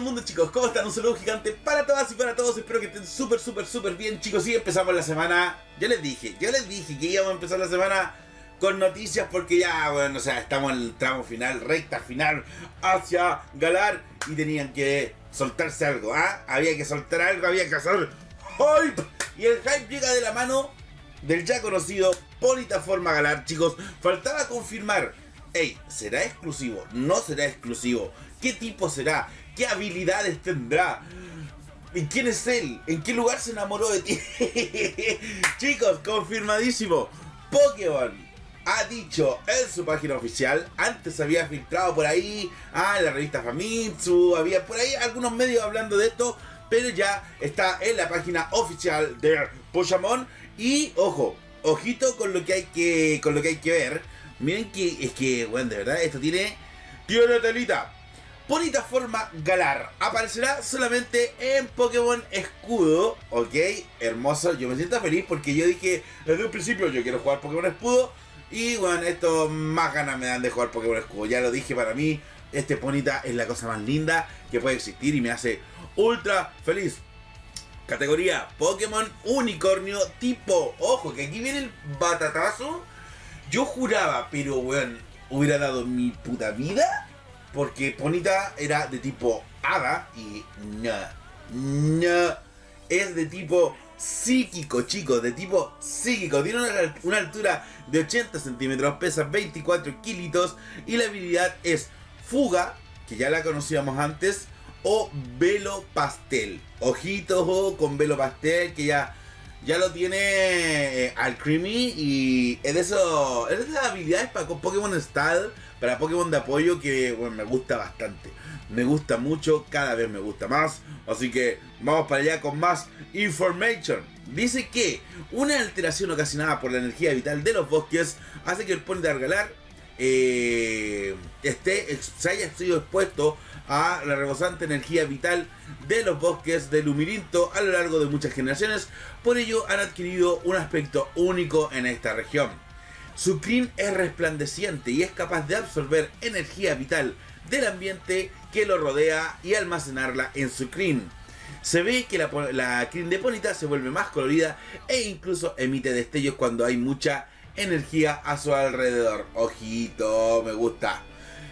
mundo chicos? ¿Cómo están? Un saludo gigante para todas y para todos. Espero que estén súper, súper, súper bien chicos. Y empezamos la semana. Yo les dije, yo les dije que íbamos a empezar la semana con noticias porque ya, bueno, o sea, estamos en el tramo final, recta final hacia Galar y tenían que soltarse algo, ¿ah? Había que soltar algo, había que hacer hype. Y el hype llega de la mano del ya conocido Polita Forma Galar, chicos. Faltaba confirmar, hey, ¿será exclusivo? ¿No será exclusivo? ¿Qué tipo será? ¿Qué habilidades tendrá? ¿Y quién es él? ¿En qué lugar se enamoró de ti? Chicos, confirmadísimo. Pokémon ha dicho en su página oficial, antes había filtrado por ahí, ah, la revista Famitsu, había por ahí algunos medios hablando de esto, pero ya está en la página oficial de Pokémon y ojo, ojito con lo que hay que con lo que hay que ver. Miren que es que, bueno, de verdad esto tiene tiene telita. Bonita forma Galar. Aparecerá solamente en Pokémon Escudo. Ok, hermoso. Yo me siento feliz porque yo dije desde un principio yo quiero jugar Pokémon Escudo. Y bueno, esto más ganas me dan de jugar Pokémon Escudo. Ya lo dije para mí. Este Ponita es la cosa más linda que puede existir y me hace ultra feliz. Categoría Pokémon Unicornio tipo. Ojo, que aquí viene el batatazo. Yo juraba, pero bueno, hubiera dado mi puta vida porque Ponita era de tipo hada y no, no, es de tipo psíquico, chicos, de tipo psíquico. Tiene una, altura de 80 centímetros, pesa 24 kilitos y la habilidad es fuga, que ya la conocíamos antes, o velo pastel. Ojito con velo pastel, que ya, ya lo tiene eh, al Creamy y es de eso, es de esas habilidades para Pokémon Style para Pokémon de apoyo que bueno, me gusta bastante. Me gusta mucho, cada vez me gusta más. Así que vamos para allá con más information. Dice que una alteración ocasionada por la energía vital de los bosques hace que el pony de Argalar eh, esté, se haya sido expuesto a la rebosante energía vital de los bosques de Lumirinto a lo largo de muchas generaciones. Por ello han adquirido un aspecto único en esta región. Su crin es resplandeciente y es capaz de absorber energía vital del ambiente que lo rodea y almacenarla en su crin. Se ve que la, la crin de Ponita se vuelve más colorida e incluso emite destellos cuando hay mucha energía a su alrededor. Ojito, me gusta.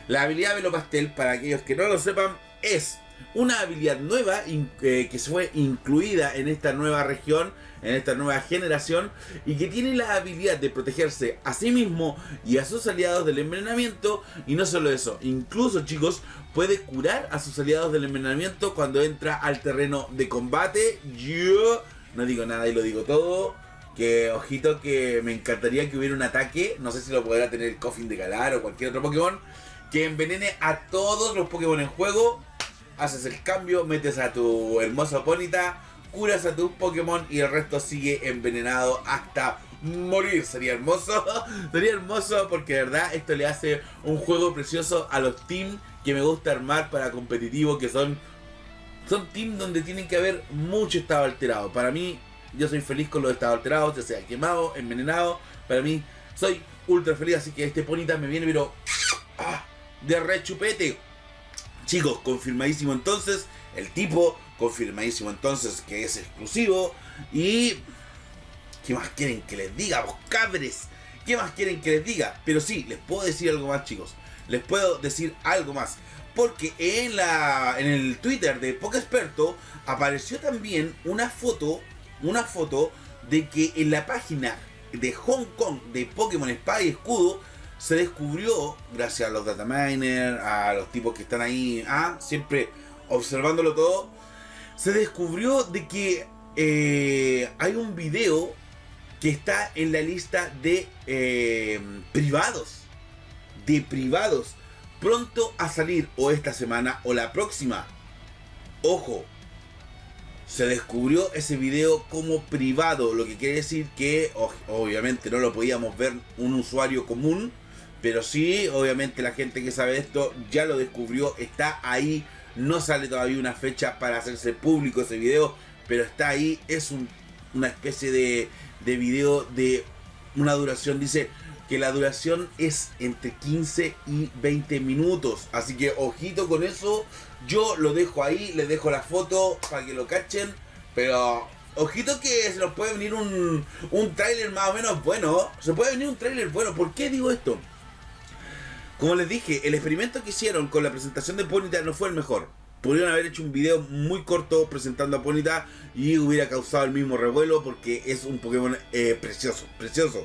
La habilidad Velo Pastel, para aquellos que no lo sepan, es una habilidad nueva eh, que fue incluida en esta nueva región, en esta nueva generación, y que tiene la habilidad de protegerse a sí mismo y a sus aliados del envenenamiento. Y no solo eso, incluso chicos, puede curar a sus aliados del envenenamiento cuando entra al terreno de combate. Yo no digo nada y lo digo todo. Que ojito que me encantaría que hubiera un ataque, no sé si lo podrá tener el Coffin de Galar o cualquier otro Pokémon, que envenene a todos los Pokémon en juego haces el cambio, metes a tu hermosa Ponita, curas a tu Pokémon y el resto sigue envenenado hasta morir. Sería hermoso, sería hermoso porque de verdad esto le hace un juego precioso a los teams que me gusta armar para competitivo, que son, son teams donde tienen que haber mucho estado alterado. Para mí, yo soy feliz con los estados alterados, ya sea quemado, envenenado. Para mí, soy ultra feliz, así que este Ponita me viene, pero ah, de rechupete. Chicos, confirmadísimo entonces. El tipo, confirmadísimo entonces que es exclusivo. Y... ¿Qué más quieren que les diga, vos cabres? ¿Qué más quieren que les diga? Pero sí, les puedo decir algo más, chicos. Les puedo decir algo más. Porque en, la, en el Twitter de Experto apareció también una foto, una foto de que en la página de Hong Kong de Pokémon Espada y Escudo se descubrió, gracias a los dataminers, a los tipos que están ahí, ah, siempre observándolo todo, se descubrió de que eh, hay un video que está en la lista de eh, privados. De privados. Pronto a salir o esta semana o la próxima. Ojo. Se descubrió ese video como privado. Lo que quiere decir que obviamente no lo podíamos ver un usuario común pero sí, obviamente la gente que sabe esto ya lo descubrió, está ahí. No sale todavía una fecha para hacerse público ese video, pero está ahí. Es una especie de, de video de una duración, dice que la duración es entre 15 y 20 minutos. Así que ojito con eso. Yo lo dejo ahí, les dejo la foto para que lo cachen. Pero ojito que se nos puede venir un, un tráiler más o menos bueno. Se puede venir un tráiler bueno. ¿Por qué digo esto? Como les dije, el experimento que hicieron con la presentación de Ponyta no fue el mejor. Pudieron haber hecho un video muy corto presentando a Ponyta y hubiera causado el mismo revuelo porque es un Pokémon eh, precioso, precioso.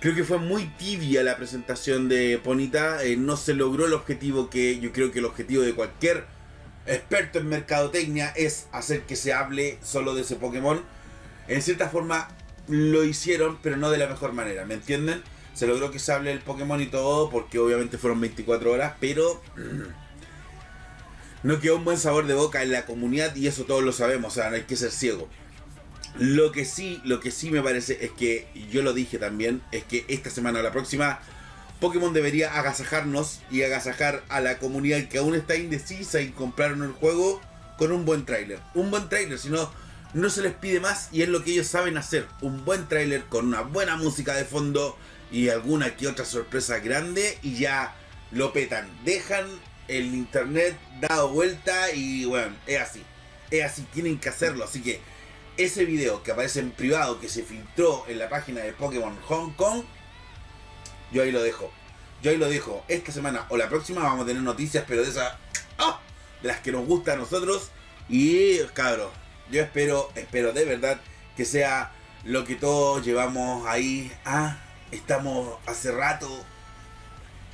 Creo que fue muy tibia la presentación de Ponita. Eh, no se logró el objetivo que yo creo que el objetivo de cualquier experto en mercadotecnia es hacer que se hable solo de ese Pokémon. En cierta forma lo hicieron, pero no de la mejor manera, ¿me entienden? Se logró que se hable del Pokémon y todo, porque obviamente fueron 24 horas, pero no quedó un buen sabor de boca en la comunidad y eso todos lo sabemos, o sea, no hay que ser ciego. Lo que sí, lo que sí me parece es que, yo lo dije también, es que esta semana o la próxima, Pokémon debería agasajarnos y agasajar a la comunidad que aún está indecisa en comprar el juego con un buen tráiler. Un buen tráiler, si no, no se les pide más y es lo que ellos saben hacer. Un buen tráiler con una buena música de fondo y alguna que otra sorpresa grande y ya lo petan. Dejan el internet dado vuelta y bueno, es así. Es así, tienen que hacerlo. Así que ese video que aparece en privado, que se filtró en la página de Pokémon Hong Kong, yo ahí lo dejo. Yo ahí lo dejo. Esta semana o la próxima vamos a tener noticias, pero de esas... ¡ah! De las que nos gusta a nosotros. Y cabros, yo espero, espero de verdad que sea lo que todos llevamos ahí. Ah, estamos hace rato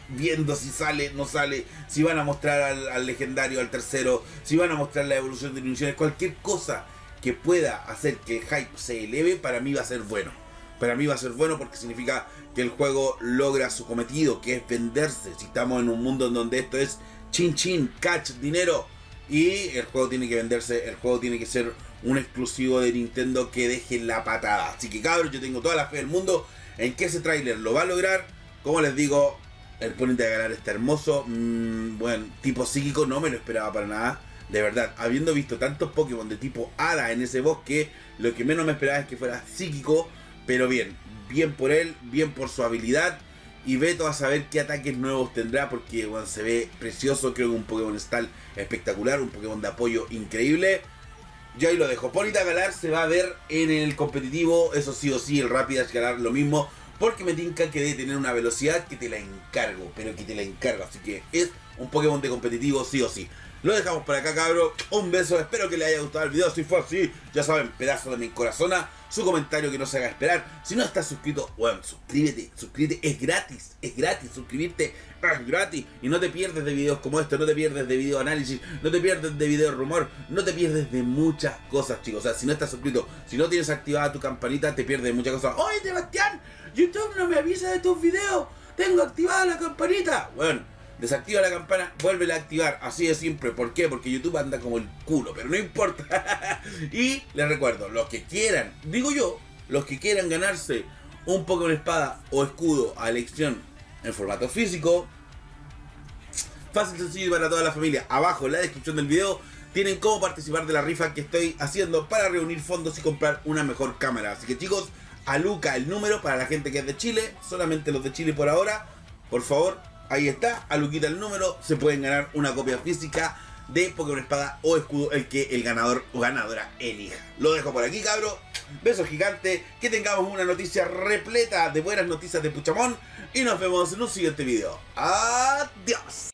viendo si sale, no sale, si van a mostrar al, legendario, al tercero, si van a mostrar la evolución de dimensiones, cualquier cosa que pueda hacer que el hype se eleve, para mí va a ser bueno. Para mí va a ser bueno porque significa que el juego logra su cometido, que es venderse. Si estamos en un mundo en donde esto es chin chin, catch, dinero. Y el juego tiene que venderse, el juego tiene que ser un exclusivo de Nintendo que deje la patada. Así que cabros, yo tengo toda la fe del mundo en que ese tráiler lo va a lograr. Como les digo, el ponente de ganar está hermoso. Mm, bueno, tipo psíquico no me lo esperaba para nada de verdad, habiendo visto tantos Pokémon de tipo Hada en ese bosque, lo que menos me esperaba es que fuera psíquico, pero bien, bien por él, bien por su habilidad. Y veto a saber qué ataques nuevos tendrá porque se ve precioso, creo que un Pokémon Stall espectacular, un Pokémon de apoyo increíble. Yo ahí lo dejo. Ponita Galar se va a ver en el competitivo, eso sí o sí, el Rapidash Galar lo mismo, porque me tinca que debe tener una velocidad que te la encargo, pero que te la encargo, así que es un Pokémon de competitivo sí o sí. Lo dejamos por acá, cabro. Un beso, espero que les haya gustado el video. Si fue así, ya saben, pedazo de mi corazona. Su comentario que no se haga esperar. Si no estás suscrito, bueno, suscríbete, suscríbete. Es gratis, es gratis. Suscribirte es gratis. Y no te pierdes de videos como este, no te pierdes de video análisis, no te pierdes de video rumor, no te pierdes de muchas cosas, chicos. O sea, si no estás suscrito, si no tienes activada tu campanita, te pierdes de muchas cosas. ¡Oye, Sebastián! YouTube no me avisa de tus videos. Tengo activada la campanita. Bueno desactiva la campana, vuelve a activar, así de simple. ¿Por qué? Porque YouTube anda como el culo, pero no importa. y les recuerdo, los que quieran, digo yo, los que quieran ganarse un Pokémon espada o escudo a elección en formato físico, fácil, sencillo para toda la familia. Abajo en la descripción del video tienen cómo participar de la rifa que estoy haciendo para reunir fondos y comprar una mejor cámara. Así que chicos, a Luca el número para la gente que es de Chile, solamente los de Chile por ahora. Por favor, Ahí está, a Luquita el número, se pueden ganar una copia física de Pokémon Espada o Escudo, el que el ganador o ganadora elija. Lo dejo por aquí, cabro. Besos gigantes, que tengamos una noticia repleta de buenas noticias de Puchamón y nos vemos en un siguiente video. Adiós.